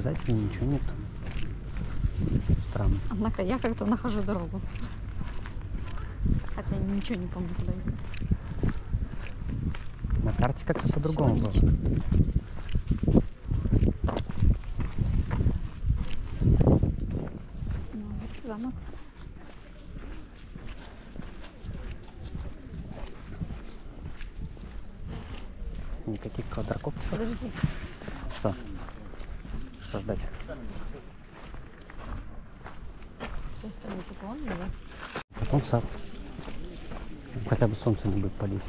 указателей, ничего нет. Странно. Однако я как-то нахожу дорогу. Хотя ничего не помню, куда идти. На карте как-то по-другому было. логично. Ну, вот замок. Никаких квадрокоптеров. Подожди. Что? Что ждать? Сейчас принесет вон его. Потом сад. Хотя бы солнце не будет палить.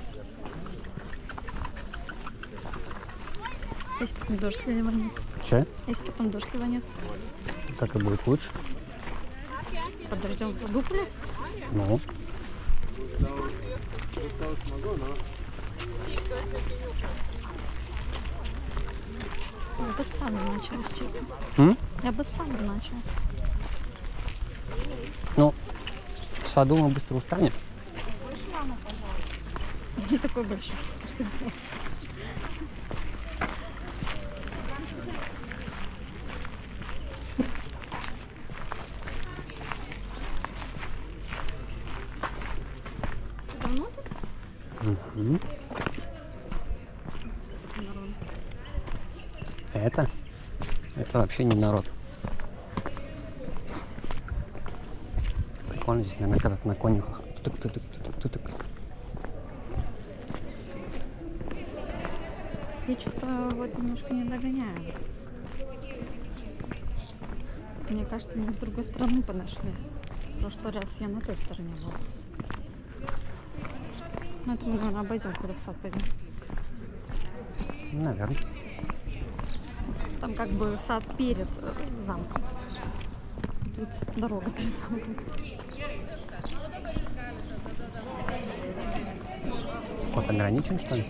Если потом дождь ливанет. Че? Если потом дождь ливанет. Так и будет лучше. Подождем в саду гулять. Ну, Я бы сам начал, если честно. М? Я бы сам начал. ну, в саду мы быстро устанем. Не такой большой. Это? Это вообще не народ. Прикольно здесь, наверное, когда на конюхах. Тутык-тутык-тутык-тутык. Я что-то вот немножко не догоняю. Мне кажется, мы с другой стороны подошли. В прошлый раз я на той стороне была. Ну, это мы, наверное, обойдем, когда в сад пойдем. Наверное. Там как бы сад перед э, замком. Тут дорога перед замком. Код ограничен, что ли?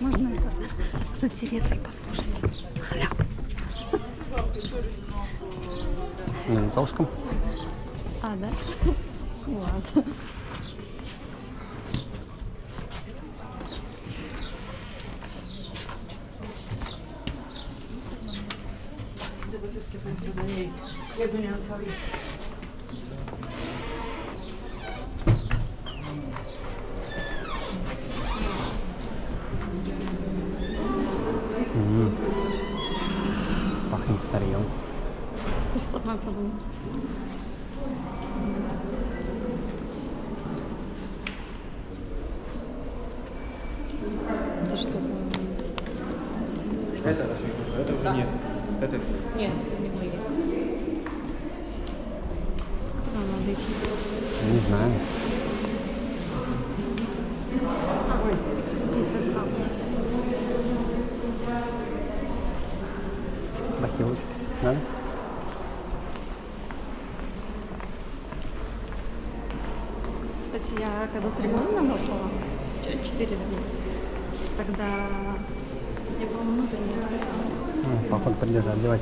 Можно это затереться и Это это уже нет. Это Нет, это не мои. Куда надо идти? Не знаю. А, экспозиция Сапуса. Бахилочку. Надо? Кстати, я когда три года назад была, четыре тогда я была внутренняя. Ну, походу придется отдевать.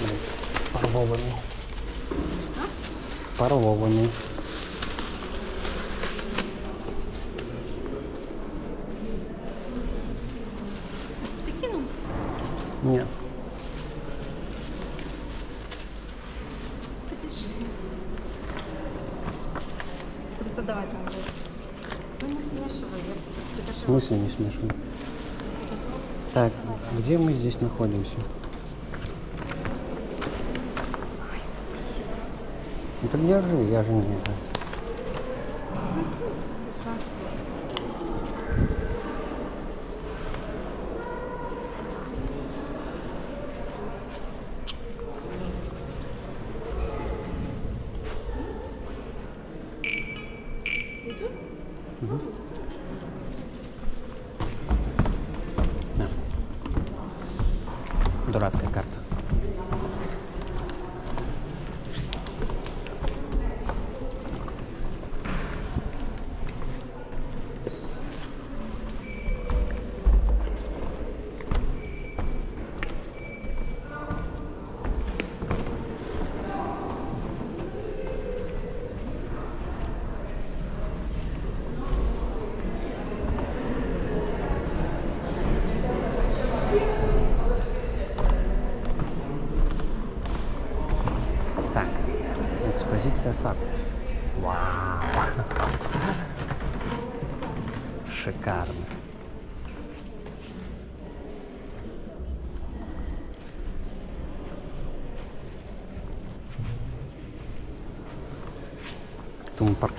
Блин, Порвованный. Порвованный. Ты кинул? Нет. Вот это давай там уже. Ну не смешивай, я В смешно? Так, где мы здесь находимся? Ну так держи, я же не это.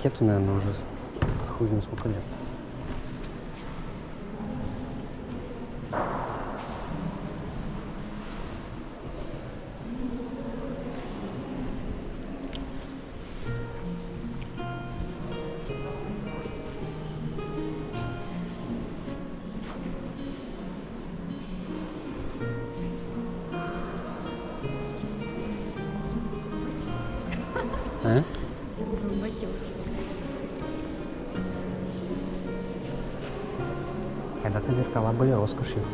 Паркету, наверное, уже хуй сколько лет. Роскошью.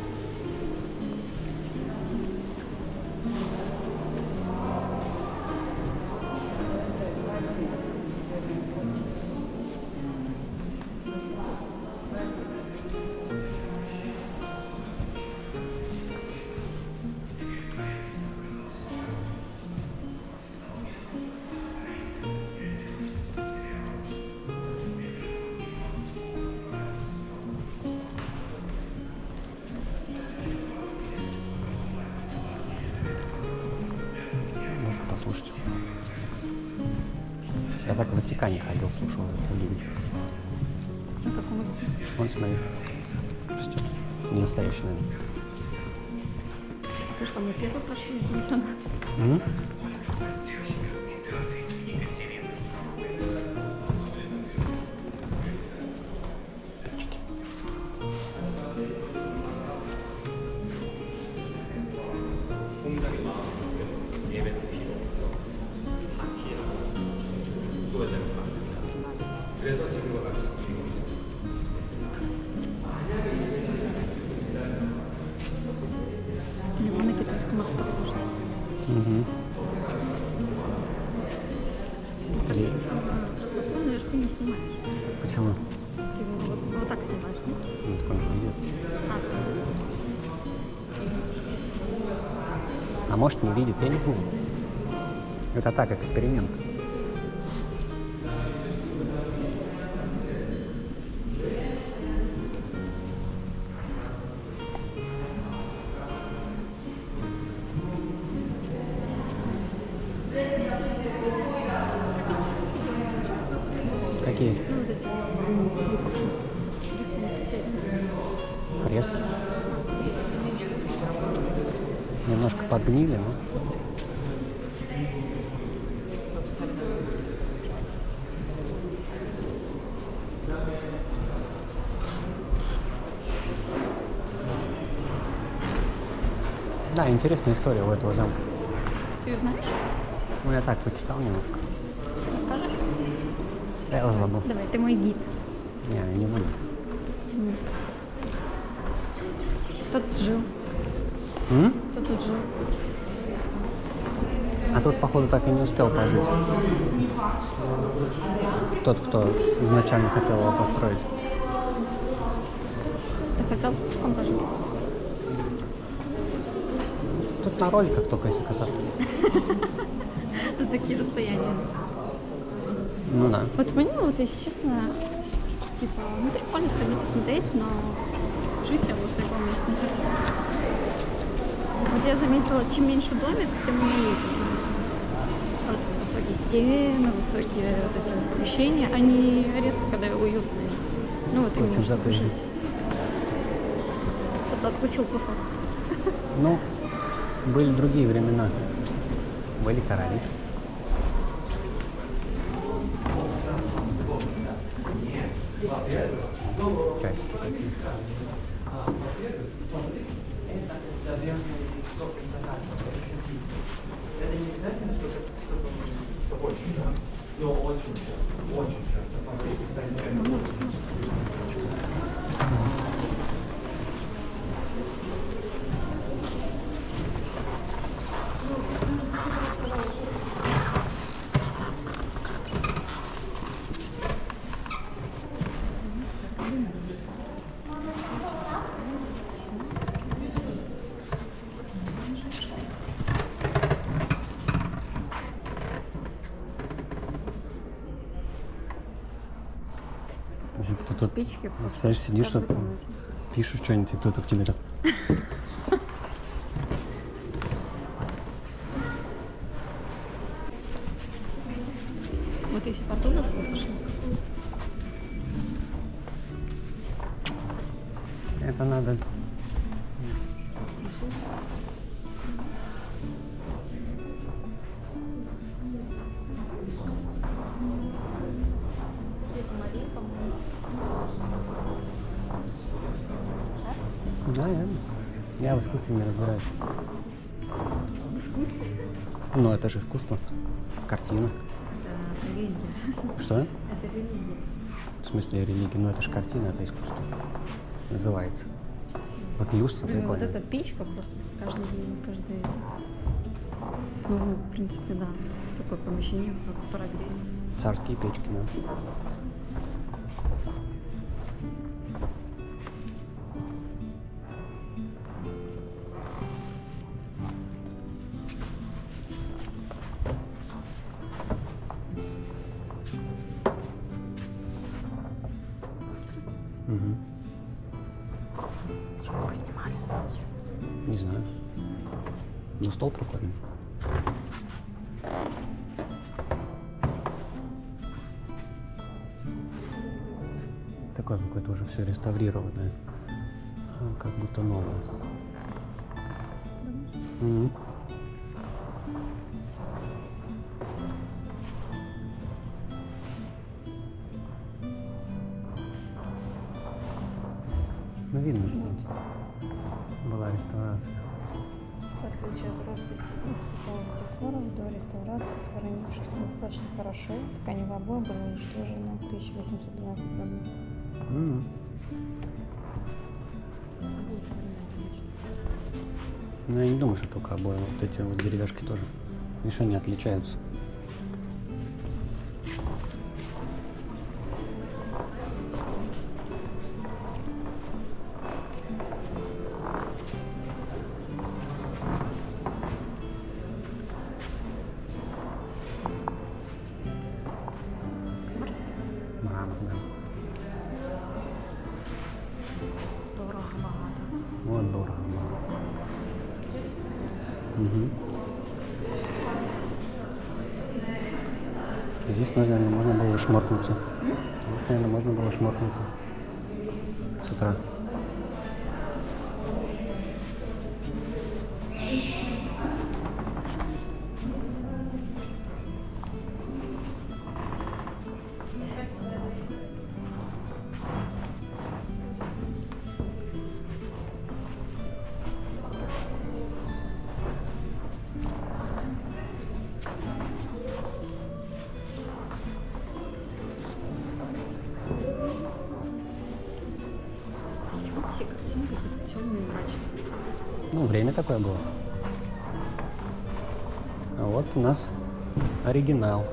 Может не видит, я не знаю. Это так, эксперимент. Интересная история у этого замка. Ты ее знаешь? Ну, я так почитал немножко. Расскажешь? Я уже забыл. Давай, ты мой гид. Не, я не буду. Тимур. Кто тут жил? М? Кто тут жил? А тот, походу, так и не успел пожить. Тот, кто изначально хотел его построить. Ты хотел пешком пожить? Тут на роликах только если кататься. Это такие расстояния. Ну да. Вот поняла, вот если честно, типа, ну прикольно сходить посмотреть, но жить я вот в таком месте не хочу. Вот я заметила, чем меньше домик, тем уютнее. Вот высокие стены, высокие вот эти вот помещения, они редко когда уютные. Ну вот именно чтобы жить. Вот откусил кусок. Ну, были другие времена. Были короли. Просто. представляешь, сидишь, что пишешь что-нибудь, и кто-то к тебе так... же искусство. Картина. Это религия. Что? Это религия. В смысле религия? Ну, это же картина, это искусство. Называется. Вот люстра Блин, вот прикольно. эта печка просто каждый день, каждый... Ну, в принципе, да. Такое помещение, как прогрев. Царские печки, да. Видно, что была реставрация. В отличие от росписи до реставрации сохранившихся достаточно хорошо, тканевое обои было уничтожено в 1812 году. М. Ну, я не думаю, что только обои. Вот эти вот деревяшки тоже. Видишь, они отличаются. Время такое было. А вот у нас оригинал.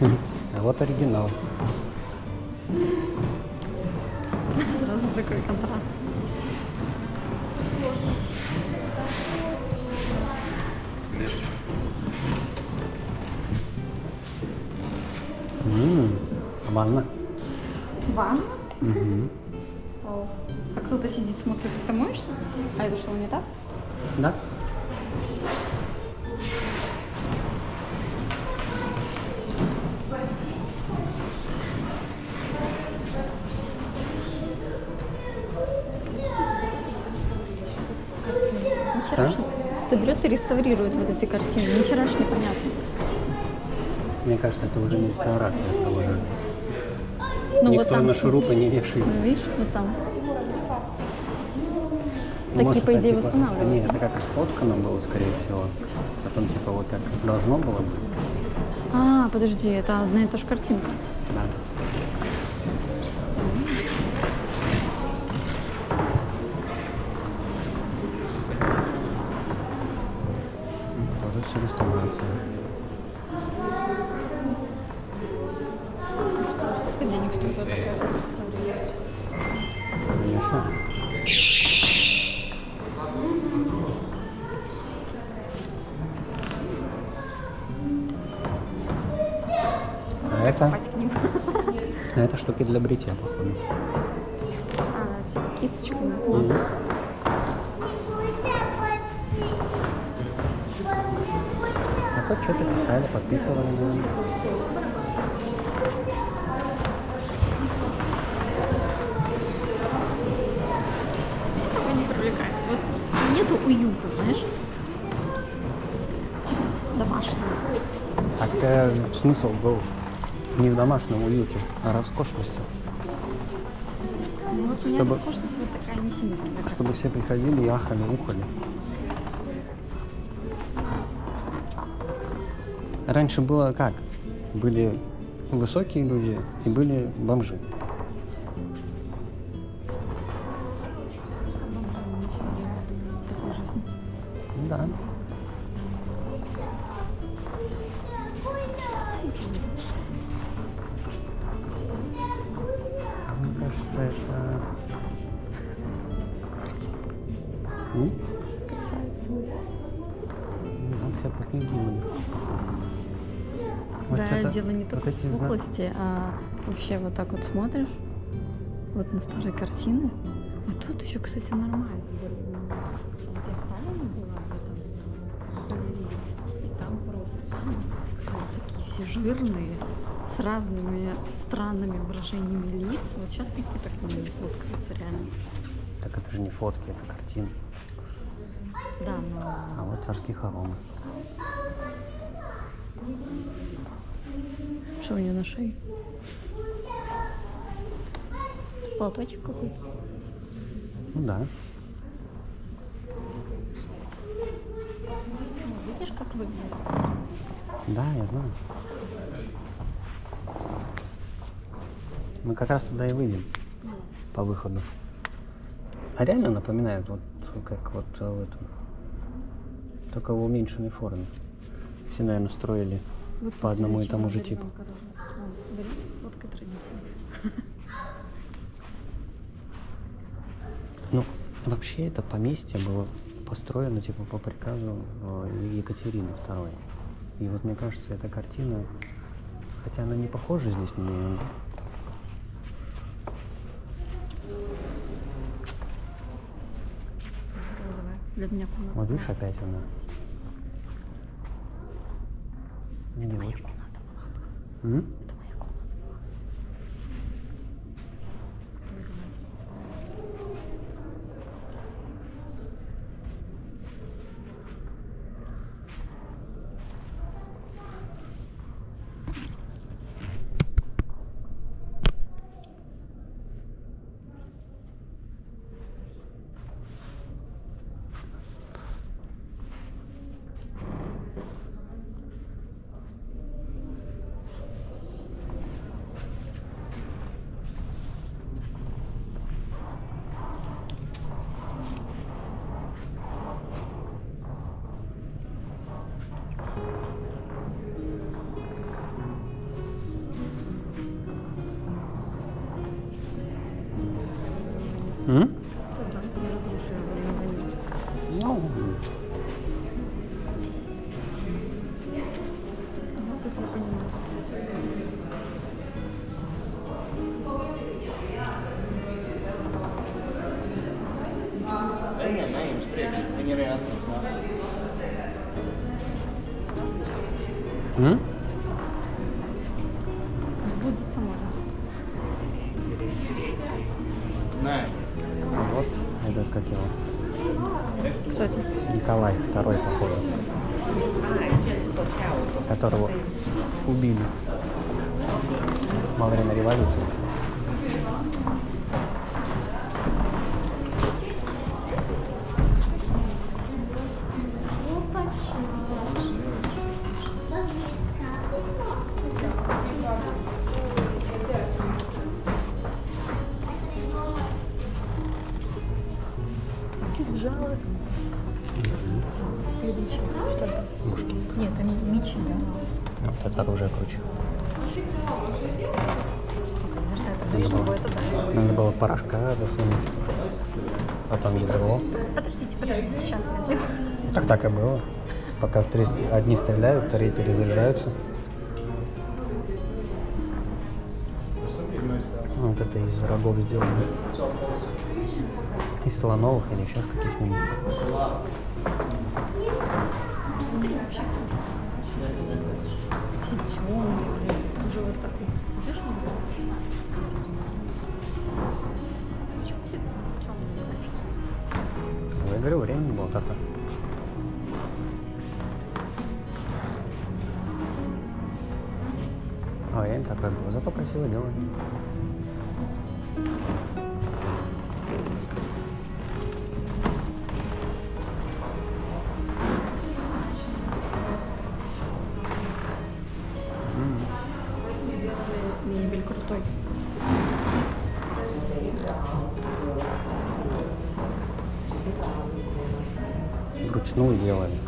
А вот оригинал. Сразу такой контраст. М, Ванна. Ванна? Мгм. А кто-то сидит, смотрит, ты моешься? А это что, унитаз? Да? Ж не- Кто берет и реставрирует вот эти картины. Нихера ж непонятно. Мне кажется, это уже не реставрация, это уже Ну никто вот там, на шурупы не вешает. Ну, видишь, вот там. Ну, Такие, может, по идее, типа- восстанавливают. Нет, это как сфоткано было, скорее всего. Потом, типа, вот как должно было быть. А, подожди, это одна и та же картинка. А тут что-то писали, подписывали. Такое не привлекает. Вот нету уюта, знаешь? Домашнего. Так э, смысл был не в домашнем уюте, а роскошности. Ну вот у меня Чтобы- роскошность вот такая не сильно. Чтобы все приходили и ахали, ухали. Раньше было как? Были высокие люди и были бомжи. Пухлости, а вообще вот так вот смотришь, вот на старые картины. Вот тут еще, кстати, нормально. Все жирные, с разными странными выражениями лиц. Вот сейчас никто так не фоткается реально. Так это же не фотки, это картины. Да, но А вот царские хоромы. Что у нее на шее? Платочек какой-то. Ну да. Видишь, как выглядит? Да, я знаю. Мы как раз туда и выйдем по выходу. А реально напоминает вот как вот э, в этом. Только в уменьшенной форме. Все, наверное, строили Вот по одному и тому же типу. Ну, вообще это поместье было построено типа по приказу э, Екатерины II. И вот мне кажется, эта картина, хотя она не похожа здесь на нее, Для меня комната. Вот видишь, опять она. Не Моя порошка засунуть. Потом ядро. Подождите, подождите, сейчас я сделаю. Так так и было. Пока три ст- одни стреляют, вторые перезаряжаются. Вот это из рогов сделано. Из слоновых или еще каких-нибудь. Все все темные, Я говорю, времени было так-то. А время такое было. Зато красиво делали. Вручную делали.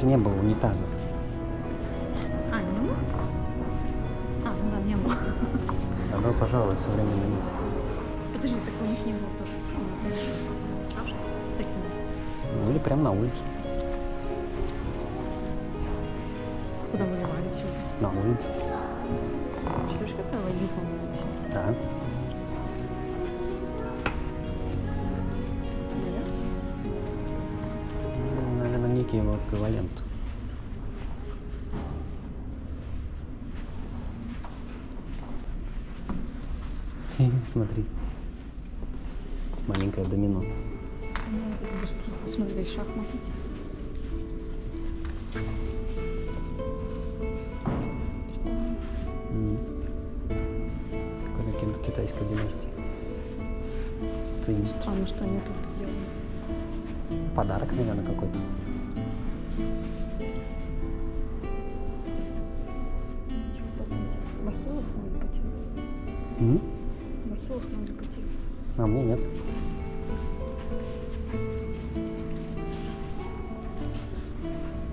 Раньше не было унитазов. А, не было? А, ну да, не было. Добро пожаловать в современный мир. Подожди, так у них не было тоже. Чашек таких. Ну или прям на улице. Куда выливали все? На улице. Представляешь, какая логизма улице? Да. Некий его эквивалент. Смотри. Маленькое домино. Посмотреть шахматы. М. Какой-то ки- китайской династии. Цинь. Странно, что они тут делают. Подарок, наверное, какой-то.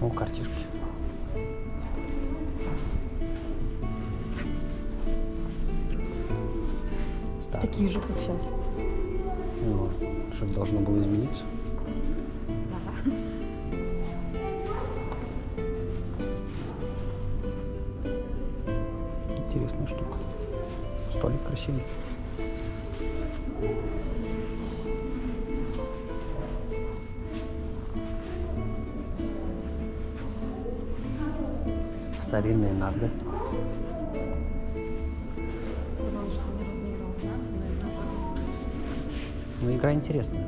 О, картишки. Старые. Такие же, как сейчас. Ну, что-то должно было измениться. Интересная штука. Столик красивый. Старинные нарды. Ну, игра интересная.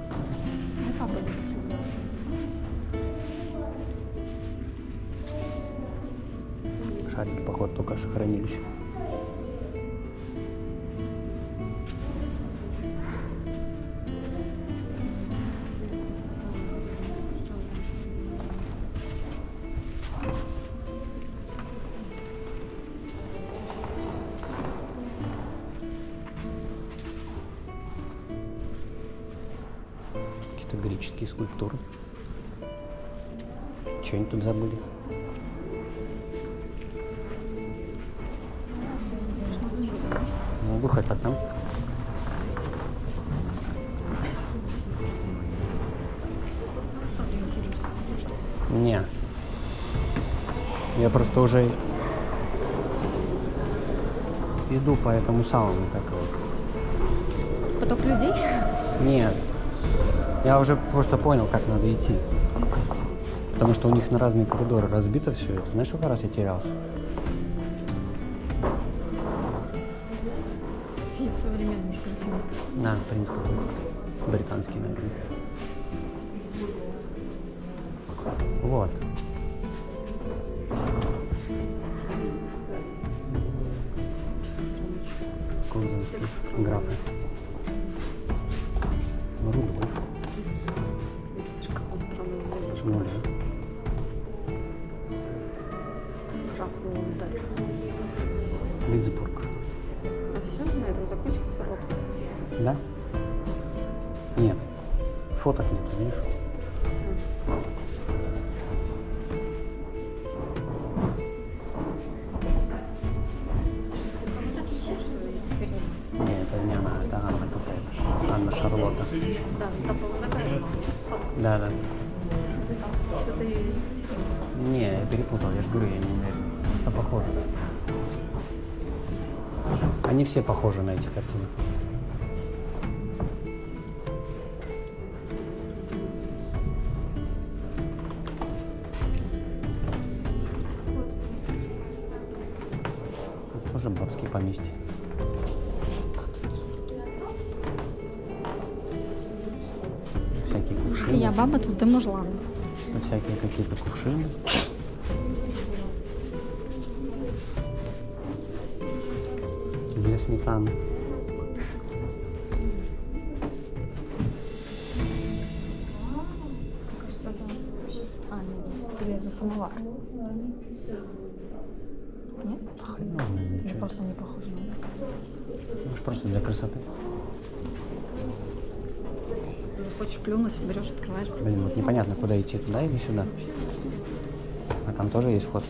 Шарики, походу, только сохранились. Какие-то греческие скульптуры. Что они тут забыли? Ну, выход-то там. Не. Я просто уже иду по этому самому, как его. Поток людей? Нет. Я уже просто понял, как надо идти. Потому что у них на разные коридоры разбито все это. Знаешь, сколько раз я терялся? Современные картины. Да, принц какой Британский, наверное. Баба, тут ты мужлан. Всякие какие-то кувшины. Для сметаны. Кажется. А, нет, или это самовар? Нет? Хрен его знает, Или чё это. просто не похоже на это? Может, просто для красоты. Хочешь плюнуть, берешь, открываешь. Блин, вот непонятно, куда идти, туда или сюда. А там тоже есть вход.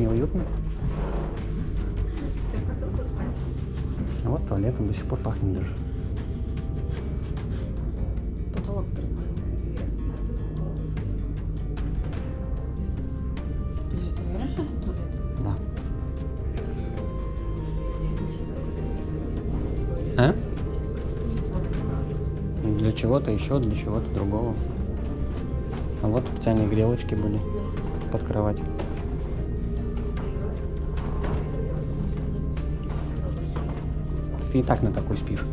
Неуютно. А вот туалетом до сих пор пахнет даже. Потолок прикольный. Ты уверен, что это туалет? Да. А? Для чего-то еще, для чего-то другого. А вот специальные грелочки были под кровать. Ты и так на такой спишь.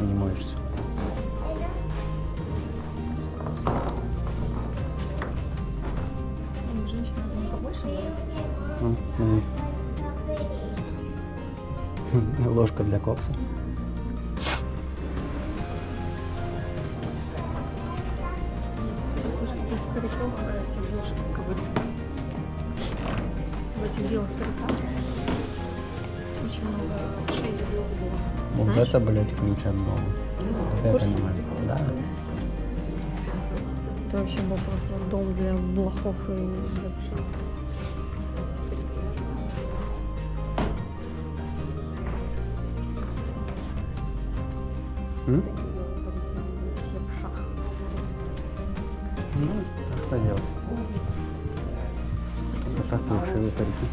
Еще не моешься. Ложка для кокса. Вот это, блядь, ключ от дома. Вот это курсе? не моё. Да. Это вообще был просто дом для блохов и для. М? Все в шах. Ну, а что делать? Это простые вшивые парики.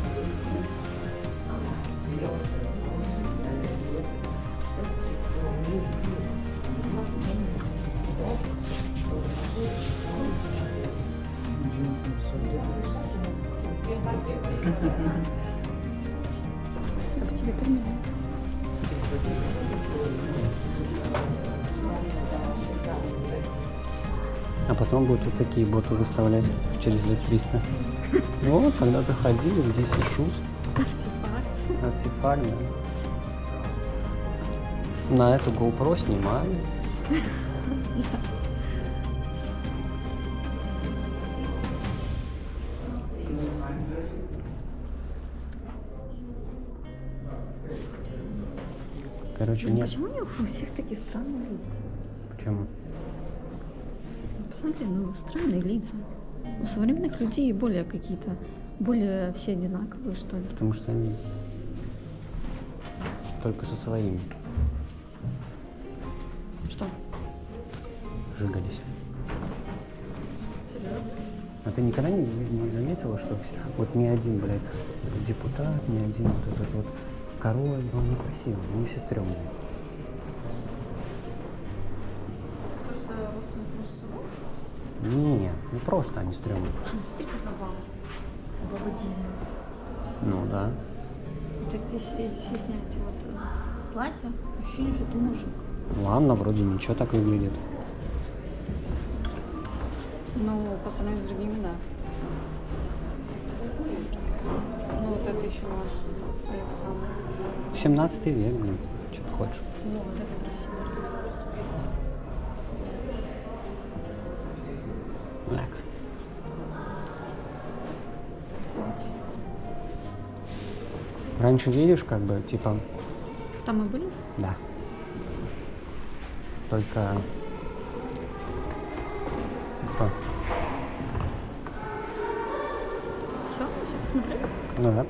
Как тебе поменяю? А потом будут вот такие боты выставлять через лет 300. Вот, когда-то ходили в DC Shoes. Артефакт, да. На эту GoPro снимали. Короче, нет. Почему у них у всех такие странные лица? Почему? Посмотри, ну странные лица. У современных людей более какие-то, более все одинаковые, что ли. Потому что они только со своими Что? жигались. А ты никогда не, не заметила, что вот ни один, блядь, депутат, ни один вот этот вот король, он некрасивый, они все стрёмные. Просто родственник между собой? Не, ну просто они стрёмные. Смотри, как Обама. Баба Дизи. Ну да. Вот если, если снять вот э, платье, ощущение, что ты мужик. Ладно, вроде ничего так выглядит. Ну, по сравнению с другими, да. Ну, вот это еще Александр. 17 век, блин, что ты хочешь. Ну, вот это красиво. Так. Раньше видишь, как бы, типа, Там мы были? Да. Только... Типа... Все, все посмотрели? Ну да.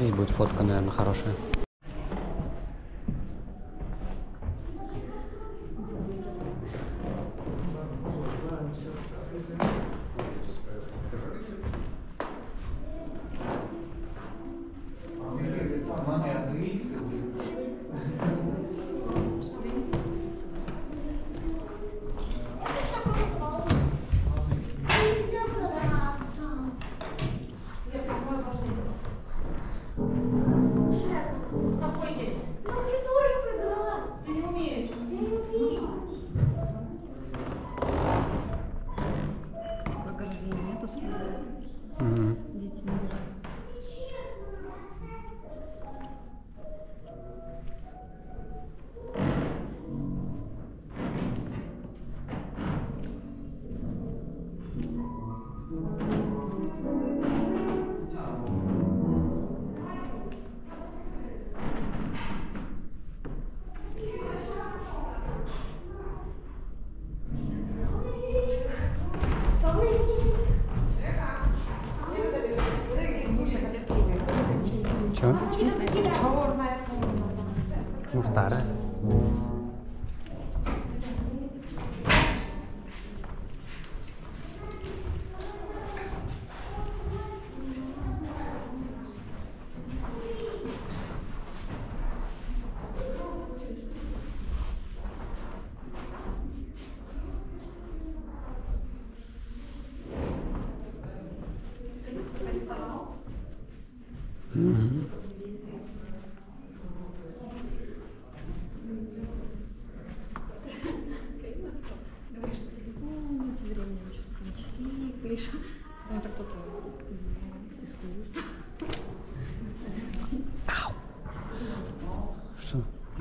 Здесь будет фотка, наверное, хорошая.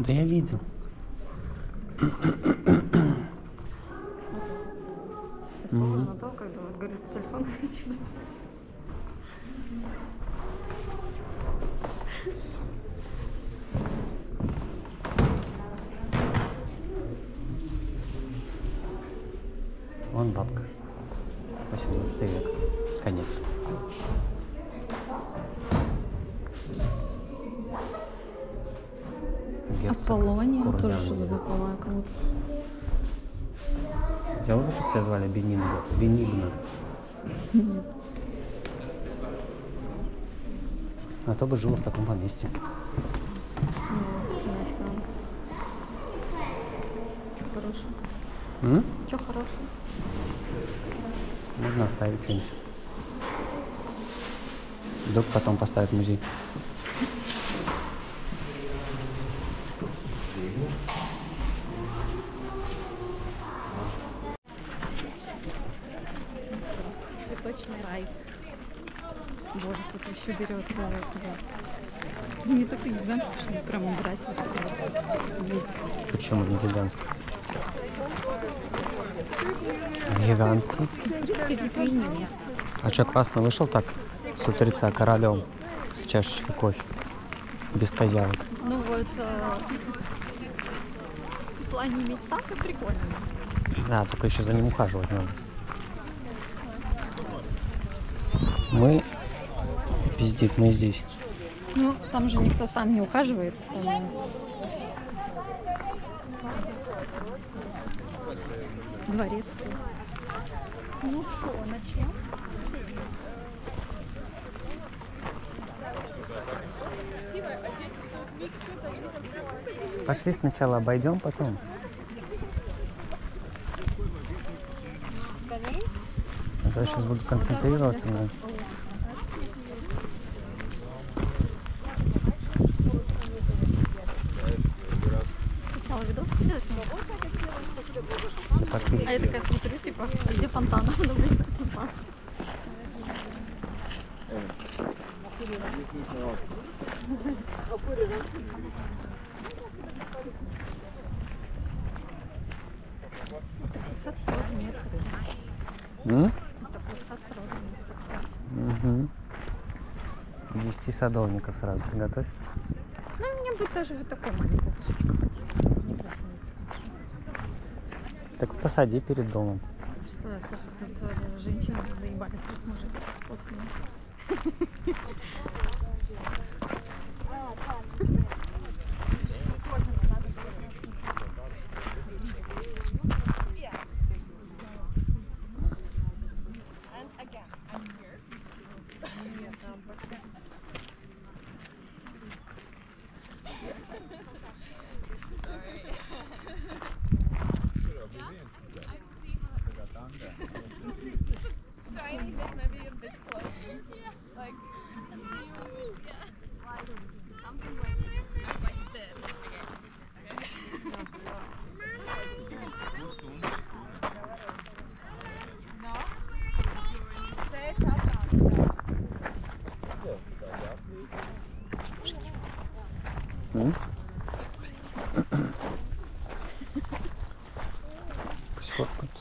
Я видел. Я лучше, чтобы тебя звали Бенигна. Бенигна. А то бы жила в таком поместье. М? Чё хорошего? Можно оставить что-нибудь. Вдруг потом поставят музей. Цветочный рай. Боже, кто-то еще берет э, этого. Не так и гигантский, чтобы прям брать вот это ездить. Почему не гигантский? Гигантский. А что, классно вышел так с утреца королем с чашечкой кофе. Без козявок. Ну вот, э, в плане иметь сад это прикольно. Да, только еще за ним ухаживать надо. Мы пиздит, мы здесь. Ну, там же никто сам не ухаживает. Там... Дворецкий. Ну что, начнем? Пошли сначала обойдем, потом. А я сейчас буду концентрироваться на видос сделать Так, и- А я такая смотрю, типа, а где фонтан? Ну, блин, фонтан. Вот такой сад сразу нет хотя. М? Вот такой сад сразу нет. Мгм. Десяти приготовь. Ну, мне бы даже вот такой маленький кусочек хватило. Не Так посади перед домом. Представляю, сколько тут женщины заебались, как мужик. Вот, ну. М? Пусть фоткают.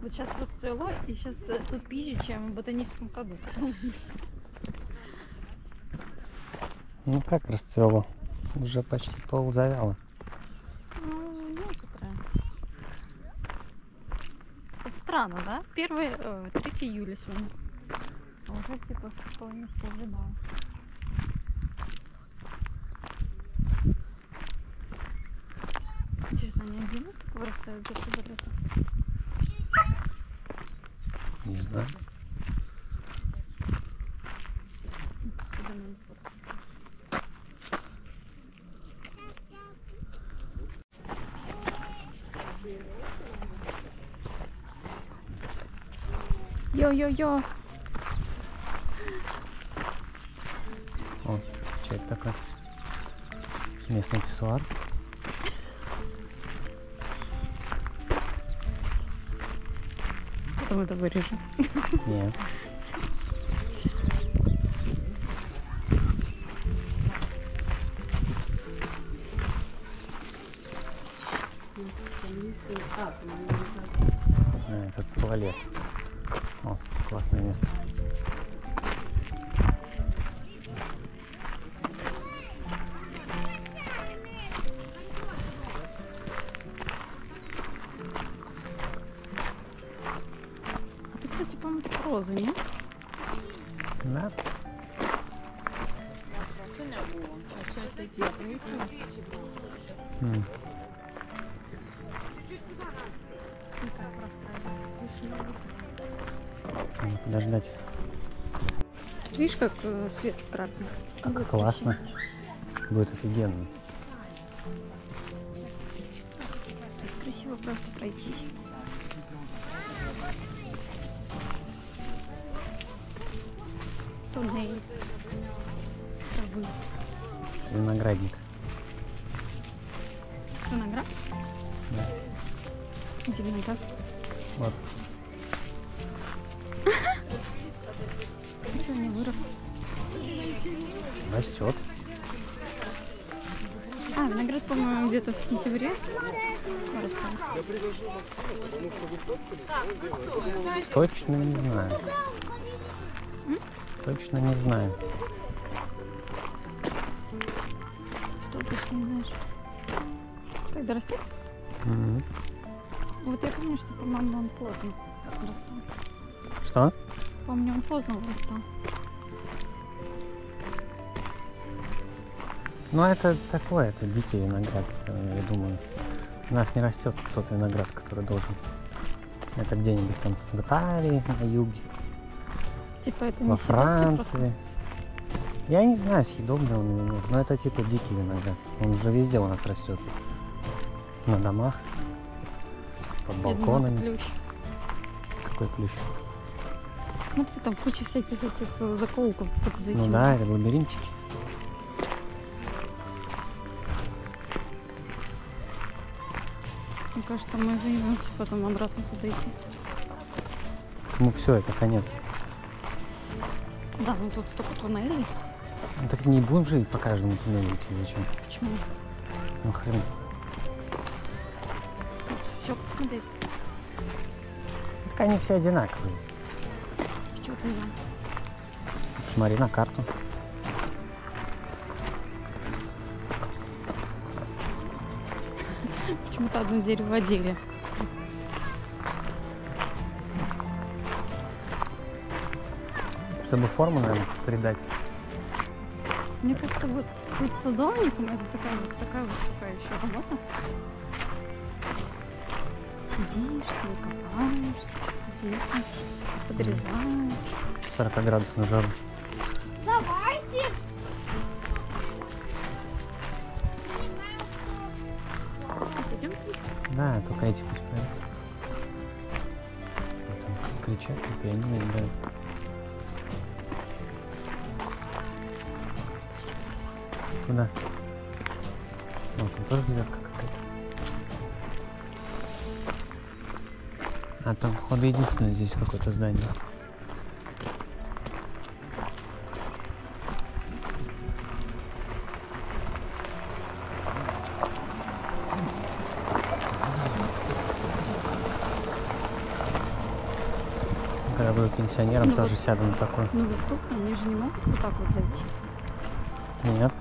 Вот сейчас расцвело, и сейчас тут пизже, чем в ботаническом саду. Ну как расцвело? Уже почти пол завяло. Ну, некоторые. Это странно, да? Первый, э, 3 июля сегодня. А уже типа вполне полвина. Интересно, они отдельно так вырастают друг фото? Йо-йо-йо! О, что это такое? Местный писсуар. Потом это вырежу. Нет. А, это туалет. О, классное место. Свет вкраплен? Как классно. Будет офигенно. Красиво просто пройтись. Туннель. Травы. Виноградник. Виноград? Да. Где виноград? Вот. Растет. А, виноград, по-моему, где-то в сентябре. Точно не знаю. Точно не знаю. Что точно не знаешь? Когда растет? Мгм. Вот я помню, что, по-моему, он поздно вырастал. Что? Помню, он поздно вырастал. Ну, это такое, это дикий виноград, э, я думаю. У нас не растет тот виноград, который должен. Это где-нибудь там в Италии, на юге, Типа это не во? Франции. Я не знаю, съедобный он или нет, но это типа дикий виноград. Он уже везде у нас растет. На домах, под думала, балконами. ключ. Какой ключ? Смотри, там куча всяких этих э, закоулков, куда зайти. Ну да, это лабиринтики. Кажется, мы займемся потом обратно туда идти. Ну все, это конец. Да, ну тут столько туннелей. Ну, так не будем жить по каждому туннелю идти, зачем? Почему? Ну хрен. Все посмотреть. Так они все одинаковые. Чего ты? Смотри на карту. Почему-то одно дерево одели. Чтобы форму, наверное, придать. Мне кажется, вот быть садовником это такая вот такая успокаивающая работа. Сидишь, себе копаешься, что-то тихо, подрезают. 40 градусов на жару. И пианино играют. Куда? Вот, там тоже девятка какая-то. А там входа единственное здесь какое-то здание. Пенсионером, Ну тоже вот. сяду на такой. Ну вот тут они же не могут вот так вот зайти. Нет.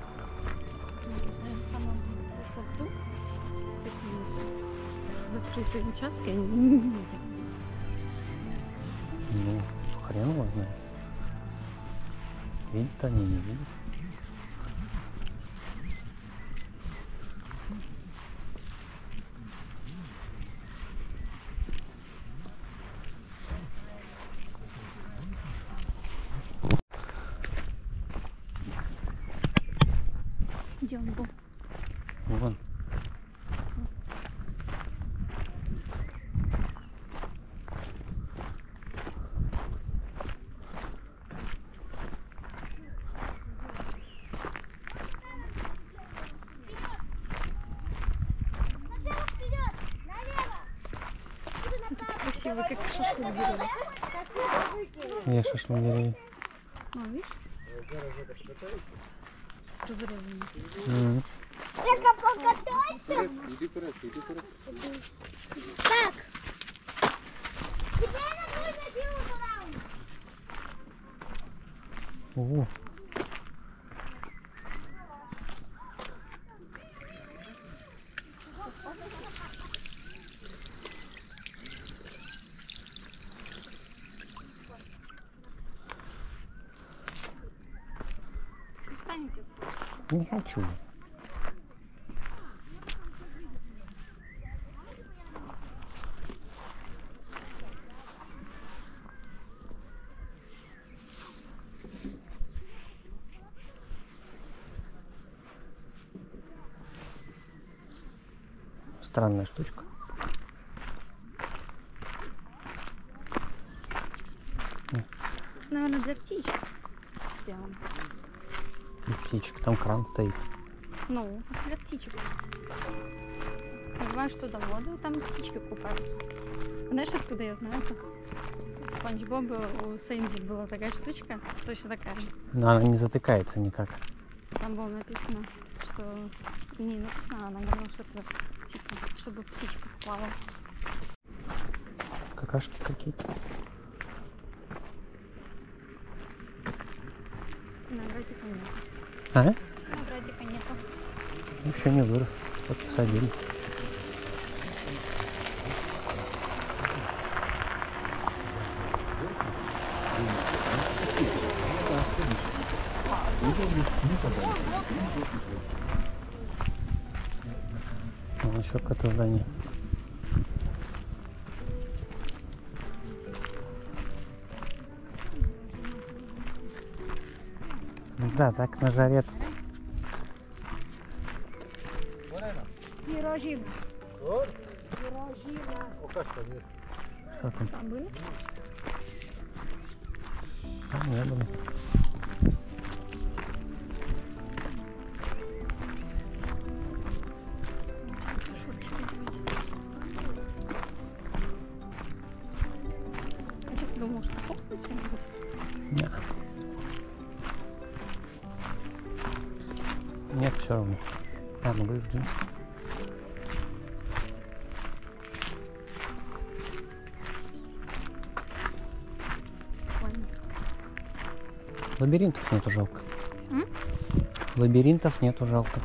Закрытые участки они не видят. Ну, хрен его знает. Видят они, не видят. Где он был? Вон. Красивый, как шашлык делают. Я шашлыгерей. А, видишь? Разрезанный. Мгм. Только покатайся. Так. Теперь нам нужно делать раунд. О, Встанете с не хочу. Странная штучка. Наверное, для птичек сделано. И птичка, там кран стоит. Ну, для птичек. Понимаешь, что до воды, там птички купаются. А Знаешь, откуда я знаю это? В Спанч Боба у Сэнди была такая штучка, точно такая же. Но она не затыкается никак. Там было написано, что... Не написано, а она говорила, что это типа, чтобы птичка плавала. Какашки какие-то. Виноградика нет. А? Виноградика нету. Еще не вырос. Вот посадили. Вон еще какое-то здание. Да, так на жаре тут. Пирожина. Что там? Там были? Лабиринтов нету жалко. М? Лабиринтов нету жалко.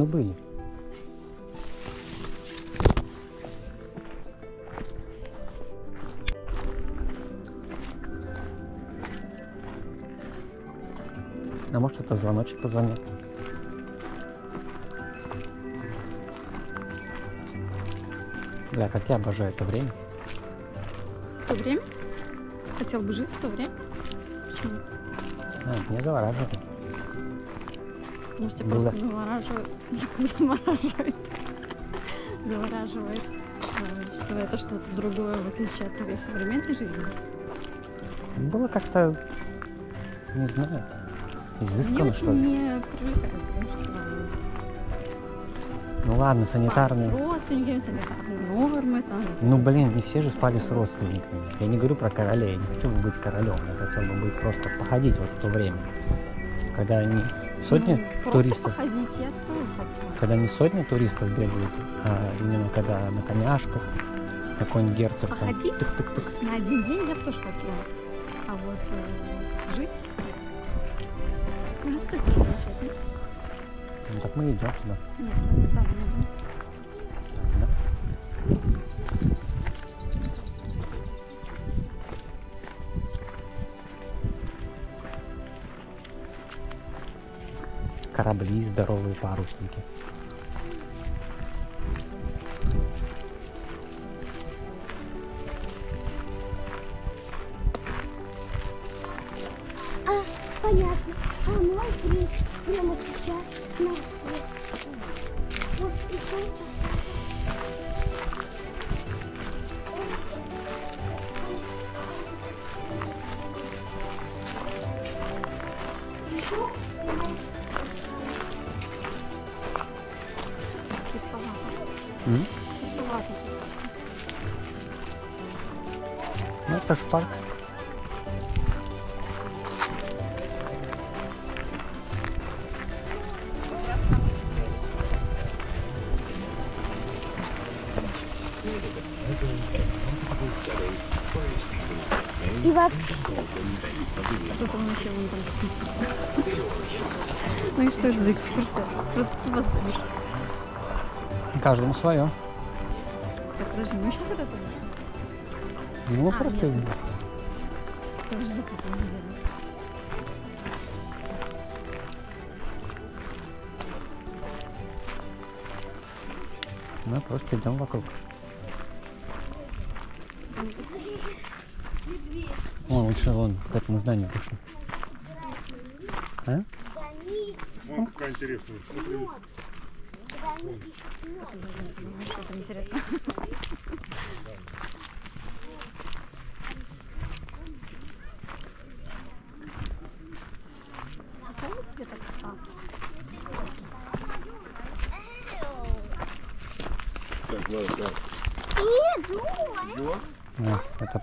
Мы были. А может это звоночек позвонил? Бля, как я обожаю это время. То время? Хотел бы жить в то время? Почему? А, меня завораживает. Тебя Было. просто завораживает. Замораживает. Завораживает. э, Что это что-то другое, в отличие от твоей современной жизни. Было как-то, не знаю, изысканно, что ли. не привлекает, потому что Ну ладно, спать санитарные. с родственниками, санитарные нормы там. Ну блин, не все же спали с родственниками. Я не говорю про королей, я не хочу быть королем. Я хотел бы быть просто походить вот в то время. Когда они сотни Ну, туристов, Просто походить я тоже хотела. когда не сотни туристов бегают, а именно когда на коняшках, какой-нибудь герцог там Походить? тык-тык-тык. На один день я бы тоже хотела. А вот э, жить... Можно с той стороны? Ну так мы идем туда. Нет, там, Корабли, здоровые парусники. А, понятно. А мой при- прямо сейчас на свет. Вот пришел Пришел, Чистовато. М? Ну это ж парк. И вообще, Кто-то вообще вон там спит. Ну и что это за экскурсия? Просто ты вас. Каждому свое. Так, подожди, мы еще куда-то вышли? Ну А, просто нет. Мы просто идем вокруг. О, лучше вон к этому зданию пошли. А? Вон какая интересная. Смотри. Что-то интересно. Какого цвета коса? А, это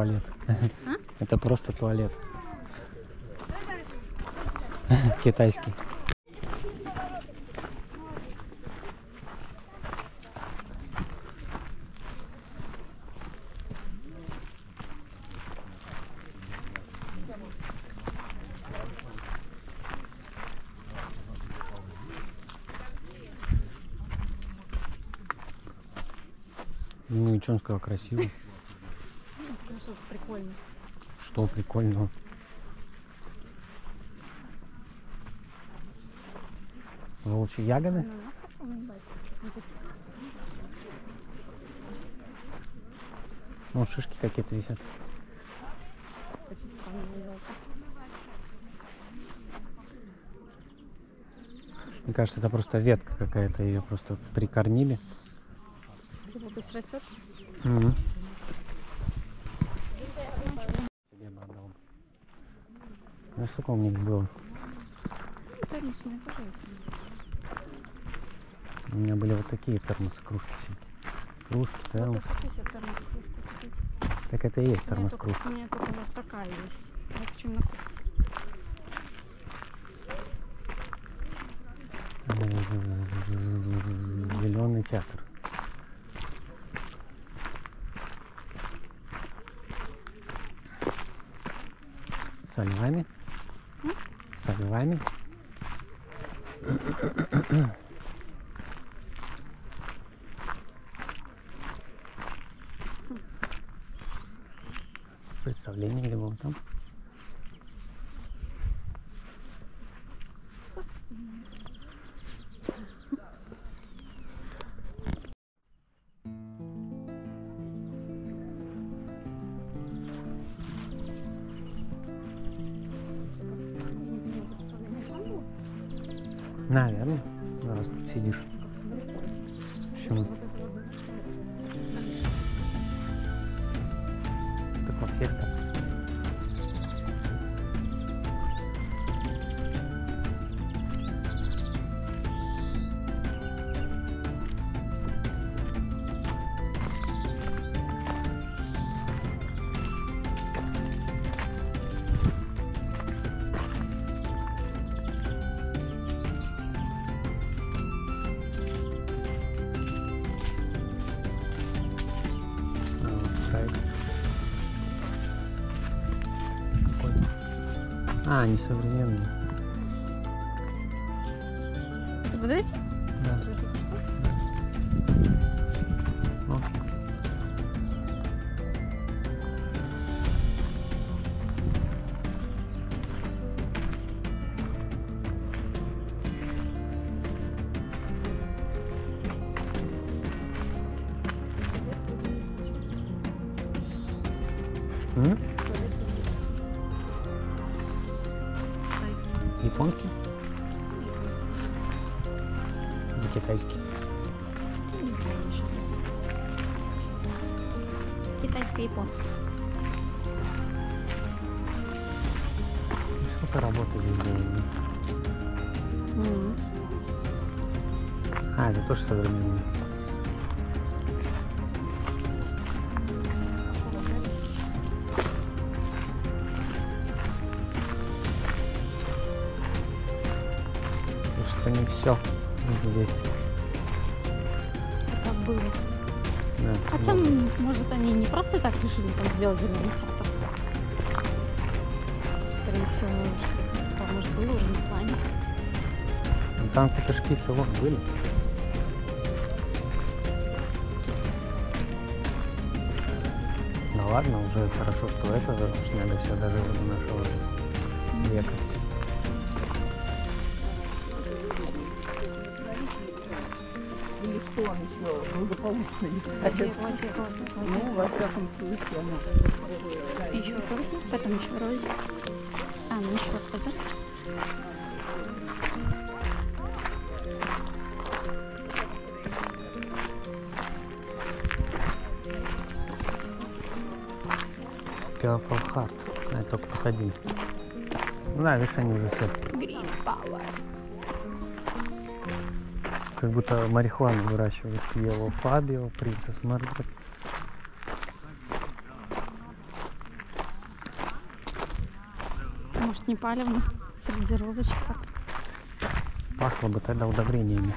туалет. Это просто туалет. Китайский. Ну и что он сказал, красиво. Что прикольно. Что прикольного. Волчьи ягоды? Ну, шишки какие-то висят. Мне кажется, это просто ветка какая-то, ее просто прикорнили. Типа пусть растет. Мгм. Себе бы отдал бы. Ну, сколько у них было? У меня были вот такие термосы, кружки всякие. Кружки, Вот термос. Так это и есть У меня термос только- кружка. У меня только вот такая есть. Я хочу на. Зеленый театр. Со львами? Со львами? Представление где было там? А, они современные. Вот эти? Там зеленый театр. Скорее всего, что-то такое, может, было уже на плане. Ну, Там какие-то шкицы вот были. Ну ладно, уже хорошо, что это сняли все даже до нашего века. Очень, очень классно. Ну, во всяком случае, она. Еще розы, потом еще розы. А, ну еще розы. Purple Heart. А, это только посадили. Ну да, видишь, они уже все Green Power. Как будто марихуану выращивают. Yellow Fabio, Princess Margaret. Может, не палевно среди розочек так. Пахло бы тогда удобрениями.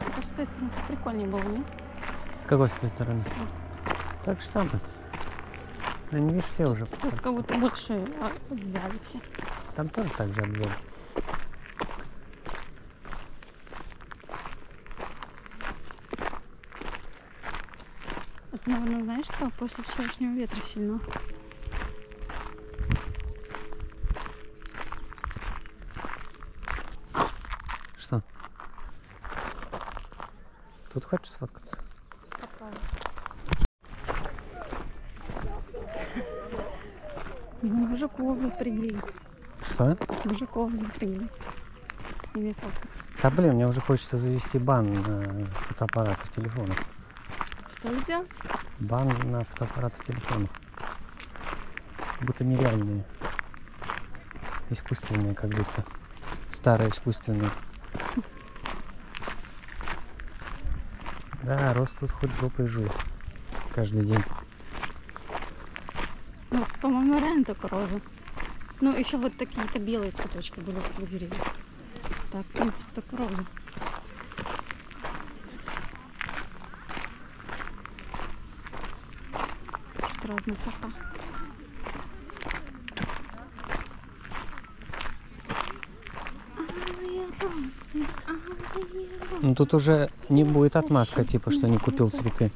Мне кажется, с той стороны прикольнее было, не? С какой с той стороны? Так же самое. Они, видишь, все уже. Тут как будто больше а, обвяли все. Там тоже так же. Это, наверное, знаешь что? После вчерашнего ветра сильно. Что? Тут хочешь сфоткаться? Ну, мужиков запрягли. Что? Мужиков запрягли. С ними фоткаться. Да блин, мне уже хочется завести бан на фотоаппарат в телефонах. Что сделать? Бан на фотоаппарат в телефонах. Будто нереальные. Искусственные, как будто. Старые искусственные. Да, рост тут хоть жопой жив. Каждый день. Ну, по-моему, реально только роза. Ну, еще вот такие-то белые цветочки были в деревьях. Так, в принципе, только розы. Тут разные сорта. Ну тут уже не будет отмазка, типа, что не купил цветы.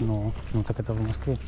Ну, ну так это в Москве.